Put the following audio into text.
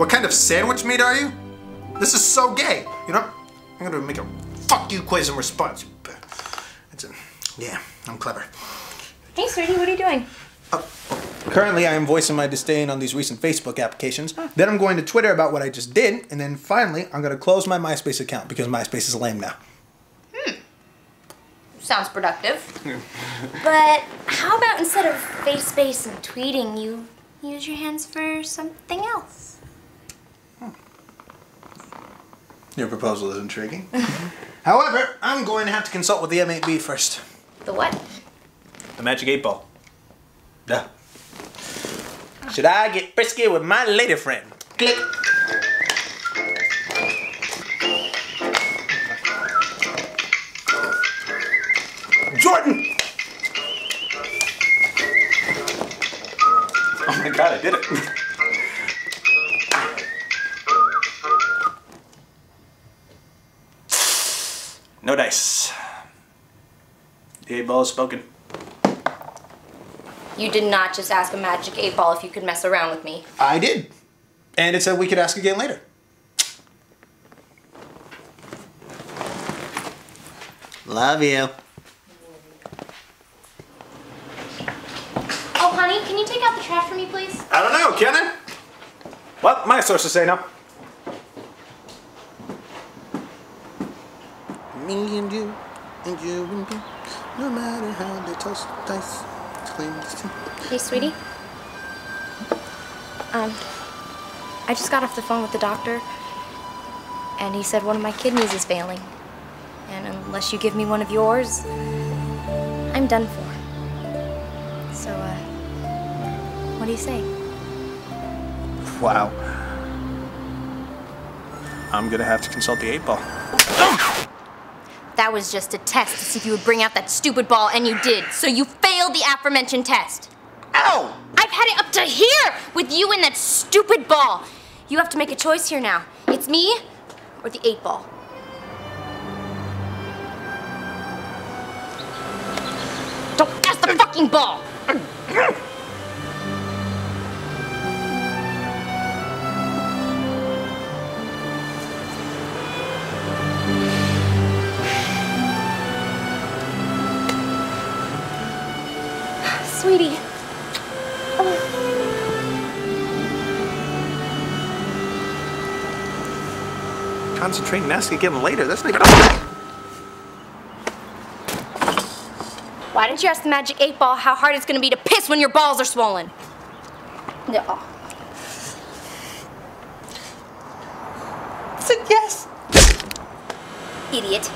What kind of sandwich meat are you? This is so gay. You know, I'm gonna make a fuck you quiz in response. It's a, yeah, I'm clever. Hey, sweetie, what are you doing? Currently, I am voicing my disdain on these recent Facebook applications. Then I'm going to Twitter about what I just did, and then finally, I'm going to close my MySpace account because MySpace is lame now. Hmm. Sounds productive. but how about instead of face space and tweeting, you use your hands for something else? Your proposal is intriguing. However, I'm going to have to consult with the M8B first. The what? The Magic 8 Ball. Duh. Should I get frisky with my lady friend? Click. Jordan! Oh my god, I did it. No dice. The eight ball is spoken. You did not just ask a magic eight ball if you could mess around with me. I did. And it said we could ask again later. Love you. Oh, honey, can you take out the trash for me, please? I don't know, can I? Well, my sources say no. Me and you, and you and me, no matter how they toss the dice, claim this. Hey, sweetie. Um, I just got off the phone with the doctor, and he said one of my kidneys is failing. And unless you give me one of yours, I'm done for. So, uh, what do you say? Wow. I'm gonna have to consult the eight ball. That was just a test to see if you would bring out that stupid ball, and you did. So you failed the aforementioned test. Ow! I've had it up to here with you and that stupid ball. You have to make a choice here now. It's me or the eight ball. Don't pass the fucking ball. Sweetie. Concentrate and ask again later. That's not even. Why didn't you ask the magic eight ball how hard it's gonna be to piss when your balls are swollen? No. said yes. Idiot.